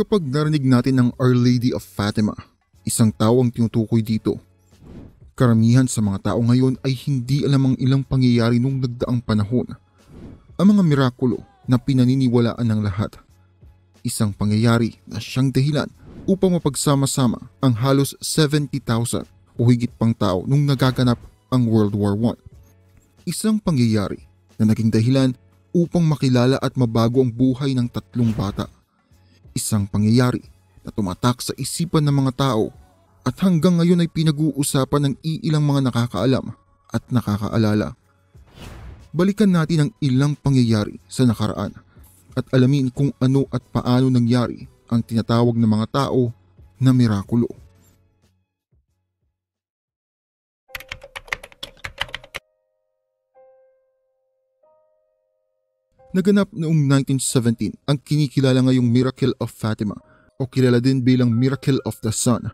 Kapag narinig natin ng Our Lady of Fatima, isang tao ang tinutukoy dito. Karamihan sa mga tao ngayon ay hindi alam ang ilang pangyayari nung nagdaang panahon. Ang mga mirakulo na pinaniniwalaan ng lahat. Isang pangyayari na siyang dahilan upang mapagsama-sama ang halos 70,000 o higit pang tao nung nagaganap ang World War I. Isang pangyayari na naging dahilan upang makilala at mabago ang buhay ng tatlong bata. Isang pangyayari na tumatak sa isipan ng mga tao at hanggang ngayon ay pinag-uusapan ng iilang mga nakakaalam at nakakaalala. Balikan natin ang ilang pangyayari sa nakaraan at alamin kung ano at paano nangyari ang tinatawag ng mga tao na mirakulo. Naganap noong 1917 ang kinikilala ngayong Miracle of Fatima o kilala din bilang Miracle of the Sun.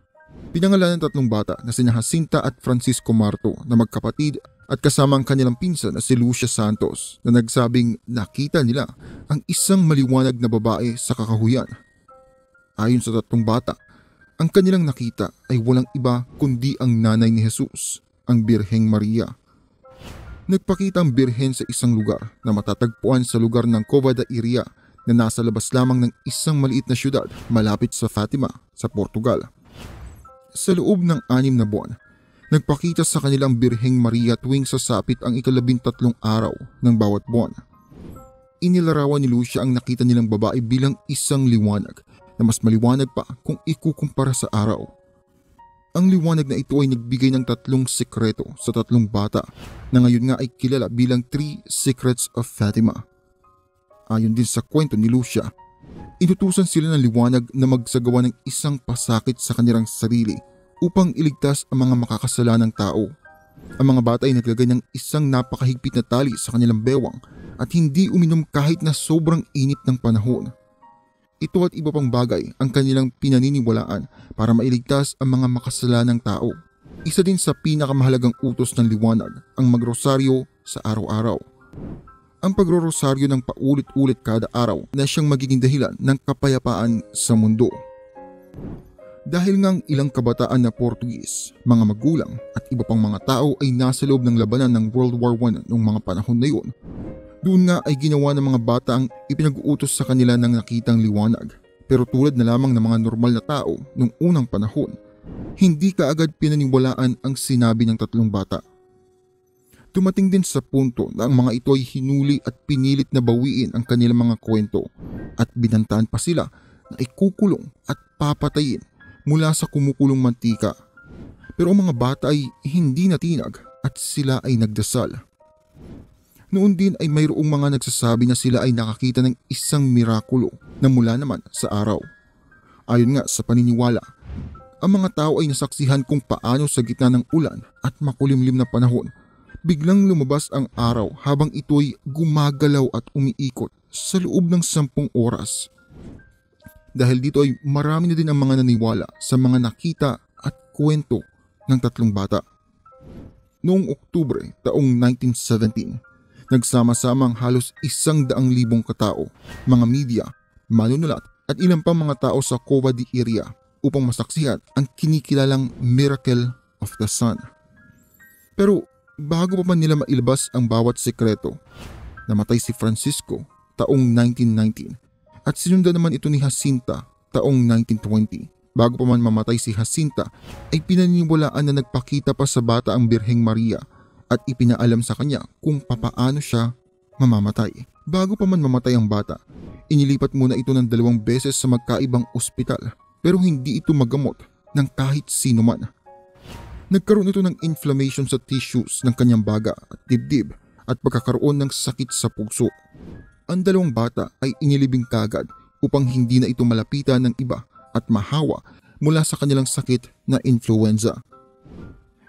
Pinangalan ng tatlong bata na sina Jacinta at Francisco Marto na magkapatid at kasama ang kanilang pinsan na si Lucia Santos na nagsabing nakita nila ang isang maliwanag na babae sa kakahuyan. Ayon sa tatlong bata, ang kanilang nakita ay walang iba kundi ang nanay ni Jesus, ang Birheng Maria. Nagpakita ang birhen sa isang lugar na matatagpuan sa lugar ng Cova da Iria na nasa labas lamang ng isang maliit na syudad malapit sa Fatima sa Portugal. Sa loob ng anim na buwan, nagpakita sa kanilang Birheng Maria tuwing sasapit ang ikalabintatlong araw ng bawat buwan. Inilarawan ni Lucia ang nakita nilang babae bilang isang liwanag na mas maliwanag pa kung ikukumpara sa araw ang liwanag na ito ay nagbigay ng tatlong sekreto sa tatlong bata na ngayon nga ay kilala bilang Three Secrets of Fatima. Ayon din sa kwento ni Lucia, inutusan sila ng liwanag na magsagawa ng isang pasakit sa kanilang sarili upang iligtas ang mga makakasalanang tao. Ang mga bata ay naglagay ng isang napakahigpit na tali sa kanilang bewang at hindi uminom kahit na sobrang init ng panahon. Ito at iba pang bagay ang kanilang pinaniniwalaan para mailigtas ang mga makasalanang tao. Isa din sa pinakamahalagang utos ng liwanag ang magrosaryo sa araw-araw. Ang pagrorosaryo ng paulit-ulit kada araw na siyang magiging dahilan ng kapayapaan sa mundo. Dahil ngang ilang kabataan na Portugis, mga magulang at iba pang mga tao ay nasa loob ng labanan ng World War I noong mga panahon na yun, doon nga ay ginawa ng mga bata ang ipinag-uutos sa kanila ng nakitang liwanag. Pero tulad na lamang ng mga normal na tao noong unang panahon, hindi kaagad pinaniwalaan ang sinabi ng tatlong bata. Tumating din sa punto na ang mga ito ay hinuli at pinilit na bawiin ang kanilang mga kwento at binantaan pa sila na ikukulong at papatayin mula sa kumukulong mantika. Pero ang mga bata ay hindi natinag at sila ay nagdasal. Noon din ay mayroong mga nagsasabi na sila ay nakakita ng isang mirakulo na mula naman sa araw. Ayon nga sa paniniwala, ang mga tao ay nasaksihan kung paano sa gitna ng ulan at makulimlim na panahon, biglang lumabas ang araw habang ito'y gumagalaw at umiikot sa loob ng sampung oras. Dahil dito ay marami na din ang mga naniwala sa mga nakita at kwento ng tatlong bata. Noong Oktubre taong 1917, nagsama-sama ang halos isang daang libong katao, mga media, manunulat at ilang pang mga tao sa Cova de Iria upang masaksihan ang kinikilalang Miracle of the Sun. Pero bago pa man nila mailabas ang bawat sekreto, namatay si Francisco taong 1919 at sinundan naman ito ni Jacinta taong 1920. Bago pa man mamatay si Jacinta ay pinaniniwalaan na nagpakita pa sa bata ang Birheng Maria at ipinaalam sa kanya kung papaano siya mamamatay. Bago pa man mamatay ang bata, inilipat muna ito ng dalawang beses sa magkaibang ospital pero hindi ito magamot ng kahit sino man. Nagkaroon ito ng inflammation sa tissues ng kanyang baga at dibdib at pagkakaroon ng sakit sa puso. Ang dalawang bata ay inilibing kagad upang hindi na ito malapitan ng iba at mahawa mula sa kanilang sakit na influenza.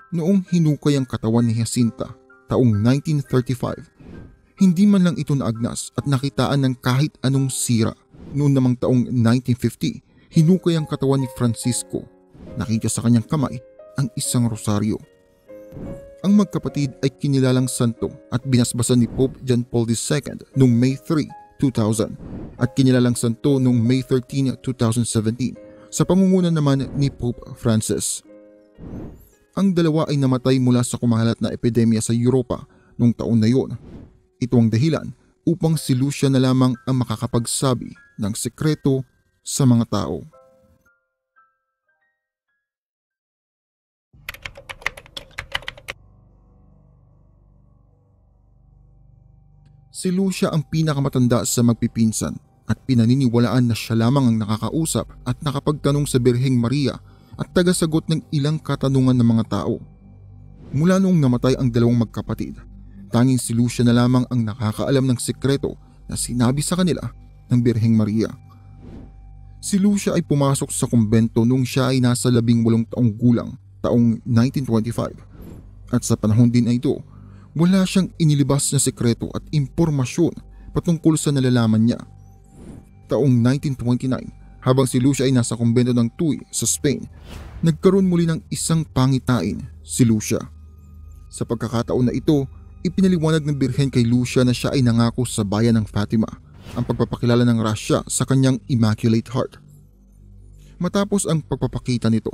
Noong hinukay ang katawan ni Jacinta taong 1935, hindi man lang ito naagnas at nakitaan ng kahit anong sira. Noon namang taong 1950, hinukay ang katawan ni Francisco. Nakita sa kanyang kamay ang isang rosaryo. Ang magkapatid ay kinilalang santo at binasbasan ni Pope John Paul II noong May 3, 2000 at kinilalang santo noong May 13, 2017 sa pangunguna naman ni Pope Francis. Ang dalawa ay namatay mula sa kumahalat na epidemya sa Europa noong taon na yon. Ito ang dahilan upang si Lucia na lamang ang makakapagsabi ng sekreto sa mga tao. Si Lucia ang pinakamatanda sa magpipinsan at pinaniniwalaan na siya lamang ang nakakausap at nakapagtanong sa Birheng Maria at tagasagot ng ilang katanungan ng mga tao. Mula noong namatay ang dalawang magkapatid, tanging si Lucia na lamang ang nakakaalam ng sekreto na sinabi sa kanila ng Birheng Maria. Si Lucia ay pumasok sa kumbento nung siya ay nasa labing walong taong gulang taong 1925 at sa panahon din na ito wala siyang inilibas na sekreto at impormasyon patungkol sa nalalaman niya. Taong 1929, habang si Lucia ay nasa kumbento ng Tuy sa Spain, nagkaroon muli ng isang pangitain si Lucia. Sa pagkakataon na ito, ipinaliwanag ng Birhen kay Lucia na siya ay nangako sa bayan ng Fatima ang pagpapakilala ng Russia sa kanyang Immaculate Heart. Matapos ang pagpapakita nito,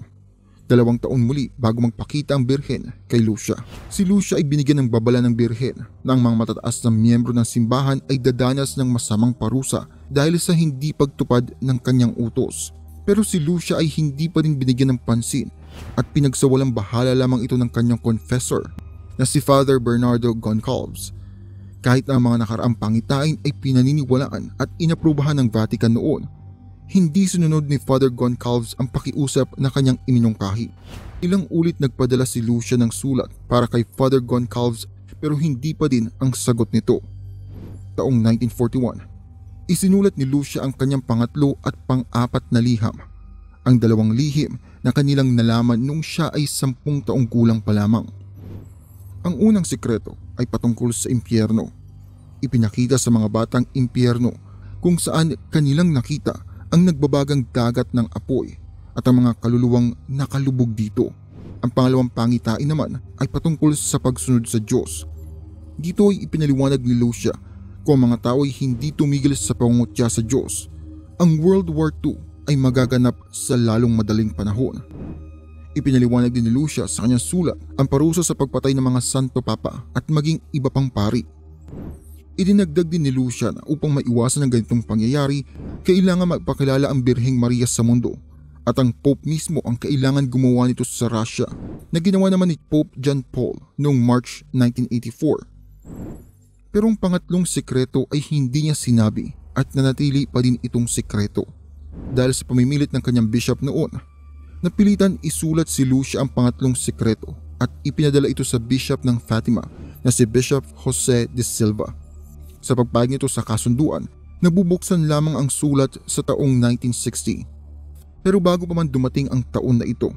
Dalawang taon muli bago magpakita ang birhen kay Lucia. Si Lucia ay binigyan ng babala ng birhen na ang mga matataas na miyembro ng simbahan ay dadanas ng masamang parusa dahil sa hindi pagtupad ng kanyang utos. Pero si Lucia ay hindi pa rin binigyan ng pansin at pinagsawalang bahala lamang ito ng kanyang confessor na si Father Bernardo Goncalves. Kahit na ang mga nakaraang pangitain ay pinaniniwalaan at inaprubahan ng Vatican noon hindi sinunod ni Father Goncalves ang pakiusap na kanyang iminungkahi. Ilang ulit nagpadala si Lucia ng sulat para kay Father Goncalves pero hindi pa din ang sagot nito. Taong 1941, isinulat ni Lucia ang kanyang pangatlo at pang-apat na liham. Ang dalawang lihim na kanilang nalaman nung siya ay sampung taong gulang pa lamang. Ang unang sikreto ay patungkol sa impyerno. Ipinakita sa mga batang impyerno kung saan kanilang nakita ang nagbabagang dagat ng apoy at ang mga kaluluwang nakalubog dito. Ang pangalawang pangitain naman ay patungkol sa pagsunod sa Diyos. Dito ay ipinaliwanag ni Lucia kung ang mga tao ay hindi tumigil sa pangungutya sa Diyos. Ang World War II ay magaganap sa lalong madaling panahon. Ipinaliwanag din ni Lucia sa kanyang sulat ang parusa sa pagpatay ng mga Santo Papa at maging iba pang pari. Idinagdag din ni Lucia na upang maiwasan ang ganitong pangyayari, kailangan magpakilala ang Birheng Maria sa mundo at ang Pope mismo ang kailangan gumawa nito sa Russia na ginawa naman ni Pope John Paul noong March 1984. Pero ang pangatlong sekreto ay hindi niya sinabi at nanatili pa din itong sekreto. Dahil sa pamimilit ng kanyang bishop noon, napilitan isulat si Lucia ang pangatlong sekreto at ipinadala ito sa bishop ng Fatima na si Bishop Jose de Silva. Sa pagpahig nito sa kasunduan, nabubuksan lamang ang sulat sa taong 1960. Pero bago pa man dumating ang taon na ito,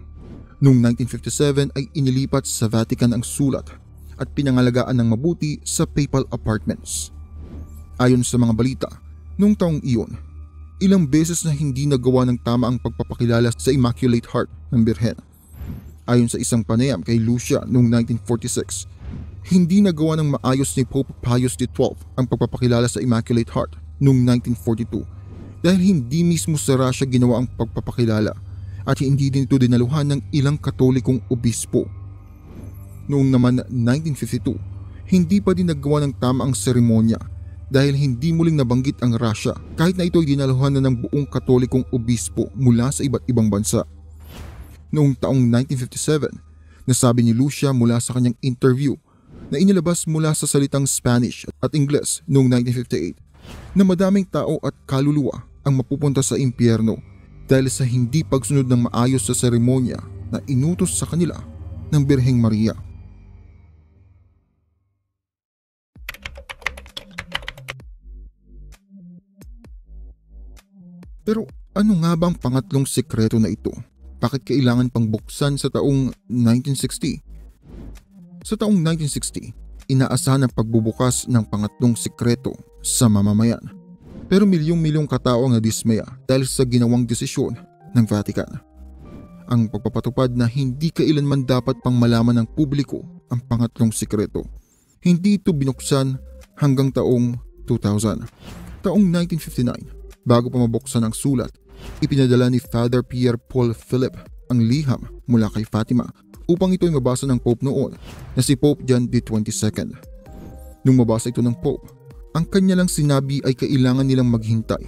noong 1957 ay inilipat sa Vatican ang sulat at pinangalagaan ng mabuti sa papal apartments. Ayon sa mga balita, noong taong iyon, ilang beses na hindi nagawa ng tama ang pagpapakilala sa Immaculate Heart ng Birhen. Ayon sa isang panayam kay Lucia noong 1946, hindi nagawa ng maayos ni Pope Pius XII ang pagpapakilala sa Immaculate Heart noong 1942 dahil hindi mismo sa Russia ginawa ang pagpapakilala at hindi din ito dinaluhan ng ilang katolikong obispo. Noong naman 1952, hindi pa din nagawa ng tama ang seremonya dahil hindi muling nabanggit ang Russia kahit na ito ay dinaluhan na ng buong katolikong obispo mula sa iba't ibang bansa. Noong taong 1957, nasabi ni Lucia mula sa kanyang interview na inilabas mula sa salitang Spanish at Ingles noong 1958 na madaming tao at kaluluwa ang mapupunta sa impyerno dahil sa hindi pagsunod ng maayos sa seremonya na inutos sa kanila ng Birheng Maria. Pero ano nga bang pangatlong sekreto na ito? Bakit kailangan pang buksan sa taong 1960 sa taong 1960, inaasahan ang pagbubukas ng pangatlong sikreto sa mamamayan. Pero milyong-milyong katao ang nadismaya dahil sa ginawang desisyon ng Vatican. Ang pagpapatupad na hindi kailanman dapat pang malaman ng publiko ang pangatlong sikreto. Hindi ito binuksan hanggang taong 2000. Taong 1959, bago pa mabuksan ang sulat, ipinadala ni Father Pierre Paul Philip ang liham mula kay Fatima upang ito'y mabasa ng Pope noon na si Pope John 22nd. Nung mabasa ito ng Pope, ang kanya lang sinabi ay kailangan nilang maghintay,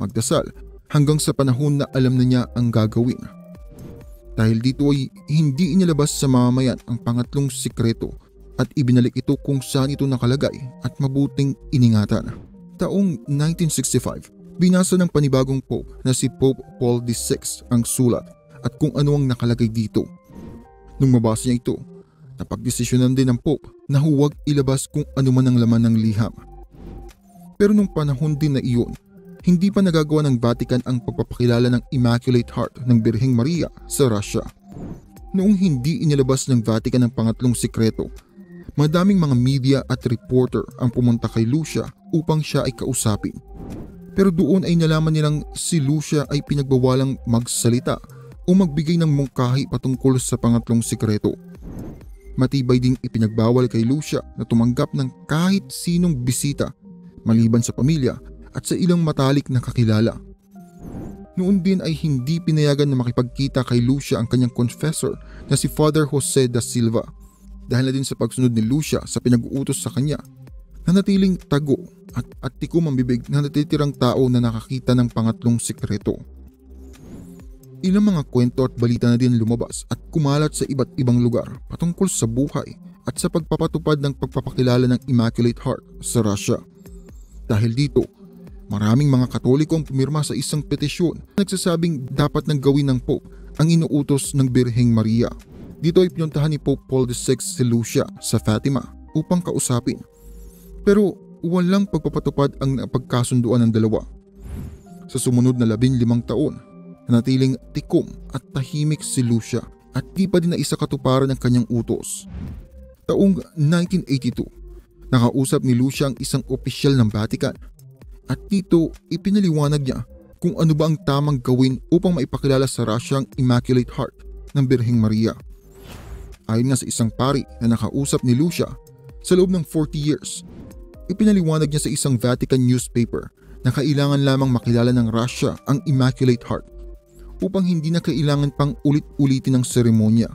magdasal hanggang sa panahon na alam na niya ang gagawin. Dahil dito ay hindi inilabas sa mamamayan ang pangatlong sikreto at ibinalik ito kung saan ito nakalagay at mabuting iningatan. Taong 1965, binasa ng panibagong Pope na si Pope Paul VI ang sulat at kung ano ang nakalagay dito. Nung mabasa niya ito, napagdesisyonan din ng Pope na huwag ilabas kung ano man ang laman ng liham. Pero nung panahon din na iyon, hindi pa nagagawa ng Vatican ang pagpapakilala ng Immaculate Heart ng Birheng Maria sa Russia. Noong hindi inilabas ng Vatican ang pangatlong sikreto, madaming mga media at reporter ang pumunta kay Lucia upang siya ay kausapin. Pero doon ay nalaman nilang si Lucia ay pinagbawalang magsalita o magbigay ng mungkahi patungkol sa pangatlong sikreto. Matibay ding ipinagbawal kay Lucia na tumanggap ng kahit sinong bisita maliban sa pamilya at sa ilang matalik na kakilala. Noon din ay hindi pinayagan na makipagkita kay Lucia ang kanyang confessor na si Father Jose da Silva dahil na din sa pagsunod ni Lucia sa pinag-uutos sa kanya na natiling tago at, at tikom ang bibig na natitirang tao na nakakita ng pangatlong sikreto. Ilang mga kwento at balita na din lumabas at kumalat sa iba't ibang lugar patungkol sa buhay at sa pagpapatupad ng pagpapakilala ng Immaculate Heart sa Russia. Dahil dito, Maraming mga katoliko ang pumirma sa isang petisyon na nagsasabing dapat nang gawin ng Pope ang inuutos ng Birheng Maria. Dito ay pinuntahan ni Pope Paul VI si Lucia sa Fatima upang kausapin. Pero walang pagpapatupad ang napagkasunduan ng dalawa. Sa sumunod na labing limang taon, natiling tikom at tahimik si Lucia at di pa din na isa katuparan ng kanyang utos. Taong 1982, nakausap ni Lucia ang isang opisyal ng Vatican at dito, ipinaliwanag niya kung ano ba ang tamang gawin upang maipakilala sa Russia ang Immaculate Heart ng Birheng Maria. Ayon nga sa isang pari na nakausap ni Lucia, sa loob ng 40 years, ipinaliwanag niya sa isang Vatican newspaper na kailangan lamang makilala ng Russia ang Immaculate Heart upang hindi na kailangan pang ulit-ulitin ang seremonya.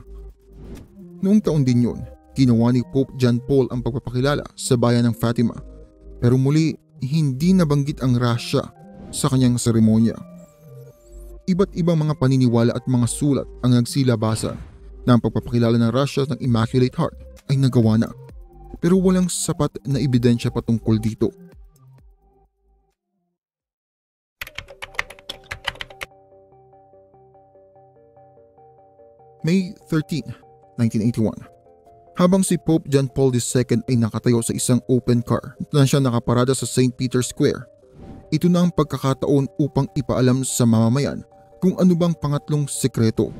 Noong taon din yun, ginawa ni Pope John Paul ang pagpapakilala sa bayan ng Fatima. Pero muli hindi nabanggit ang Russia sa kanyang seremonya. Iba't ibang mga paniniwala at mga sulat ang nagsilabasan na ang pagpapakilala ng Russia ng Immaculate Heart ay nagawa na. Pero walang sapat na ebidensya patungkol dito. May 13, 1981 habang si Pope John Paul II ay nakatayo sa isang open car na siya nakaparada sa St. Peter's Square. Ito na ang pagkakataon upang ipaalam sa mamamayan kung ano bang pangatlong sekreto.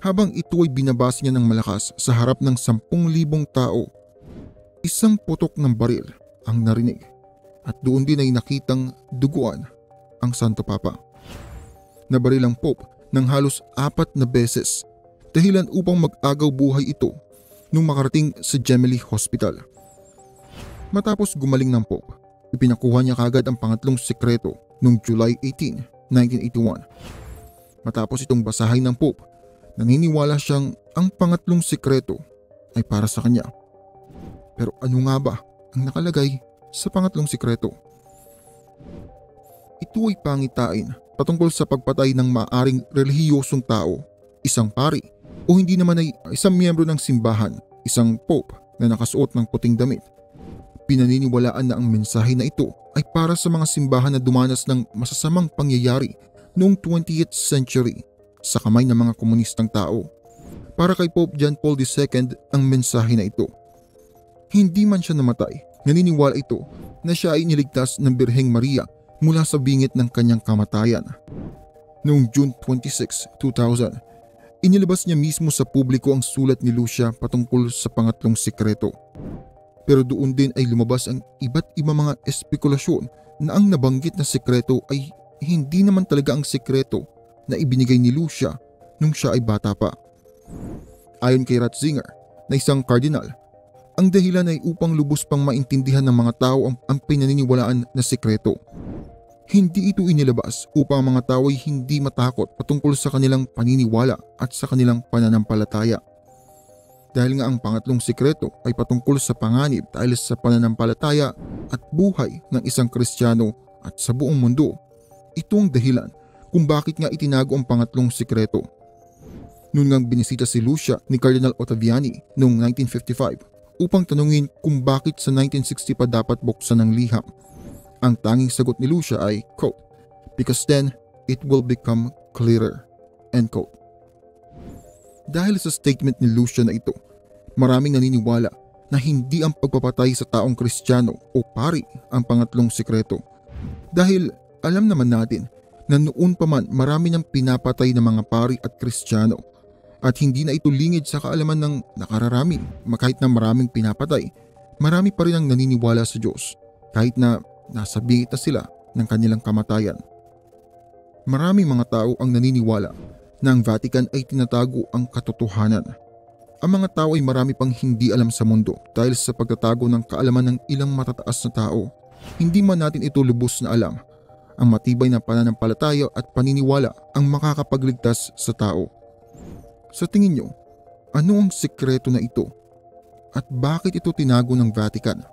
Habang ito ay binabas niya ng malakas sa harap ng 10,000 tao, isang putok ng baril ang narinig at doon din ay nakitang duguan ang Santo Papa. Nabaril ang Pope ng halos apat na beses dahilan upang mag-agaw buhay ito nung makarating sa Gemelli Hospital. Matapos gumaling ng Pope, ipinakuha niya kagad ang pangatlong sekreto noong July 18, 1981. Matapos itong basahin ng Pope, naniniwala siyang ang pangatlong sekreto ay para sa kanya. Pero ano nga ba ang nakalagay sa pangatlong sekreto? Ito ay pangitain patungkol sa pagpatay ng maaring relihiyosong tao, isang pari o hindi naman ay isang miyembro ng simbahan, isang pope na nakasuot ng puting damit. Pinaniniwalaan na ang mensahe na ito ay para sa mga simbahan na dumanas ng masasamang pangyayari noong 20th century sa kamay ng mga komunistang tao. Para kay Pope John Paul II ang mensahe na ito. Hindi man siya namatay, naniniwala ito na siya ay niligtas ng Birheng Maria mula sa bingit ng kanyang kamatayan. Noong June 26, 2000, Inilabas niya mismo sa publiko ang sulat ni Lucia patungkol sa pangatlong sikreto. Pero doon din ay lumabas ang iba't ibang mga espekulasyon na ang nabanggit na sikreto ay hindi naman talaga ang sikreto na ibinigay ni Lucia nung siya ay bata pa. Ayon kay Ratzinger na isang kardinal, Ang dahilan ay upang lubos pang maintindihan ng mga tao ang, ang pinaniniwalaan na sikreto. Hindi ito inilabas upang ang mga tao ay hindi matakot patungkol sa kanilang paniniwala at sa kanilang pananampalataya. Dahil nga ang pangatlong sikreto ay patungkol sa panganib dahil sa pananampalataya at buhay ng isang Kristiyano at sa buong mundo. Ito ang dahilan kung bakit nga itinago ang pangatlong sikreto. Noon ngang binisita si Lucia ni Cardinal Ottaviani noong 1955 upang tanungin kung bakit sa 1960 pa dapat buksan ang liham ang tanging sagot ni Lucia ay, quote, Because then, it will become clearer. End quote. Dahil sa statement ni Lucia na ito, maraming naniniwala na hindi ang pagpapatay sa taong kristyano o pari ang pangatlong sikreto. Dahil alam naman natin na noon pa man marami ng pinapatay ng mga pari at kristyano at hindi na ito lingid sa kaalaman ng nakararami kahit na maraming pinapatay, marami pa rin ang naniniwala sa Diyos kahit na nasa bita sila ng kanilang kamatayan. Maraming mga tao ang naniniwala na ang Vatican ay tinatago ang katotohanan. Ang mga tao ay marami pang hindi alam sa mundo dahil sa pagtatago ng kaalaman ng ilang matataas na tao. Hindi man natin ito lubos na alam. Ang matibay na pananampalataya at paniniwala ang makakapagligtas sa tao. Sa tingin nyo, ano ang sikreto na ito? At bakit ito tinago ng Vatican?